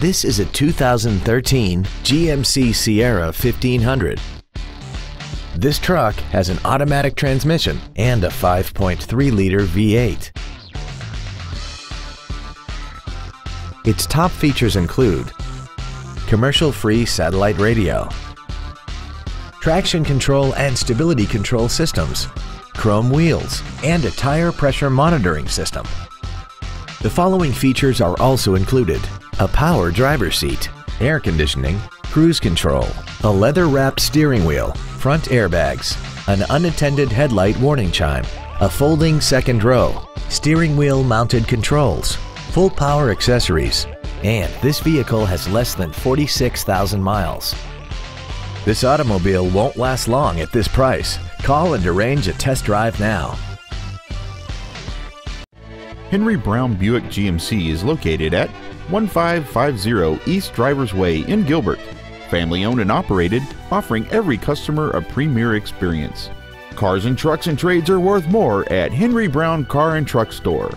This is a 2013 GMC Sierra 1500. This truck has an automatic transmission and a 5.3-liter V8. Its top features include commercial-free satellite radio, traction control and stability control systems, chrome wheels, and a tire pressure monitoring system. The following features are also included. A power driver seat, air conditioning, cruise control, a leather-wrapped steering wheel, front airbags, an unattended headlight warning chime, a folding second row, steering wheel mounted controls, full power accessories, and this vehicle has less than 46,000 miles. This automobile won't last long at this price. Call and arrange a test drive now. Henry Brown Buick GMC is located at 1550 East Drivers Way in Gilbert. Family owned and operated, offering every customer a premier experience. Cars and trucks and trades are worth more at Henry Brown Car and Truck Store.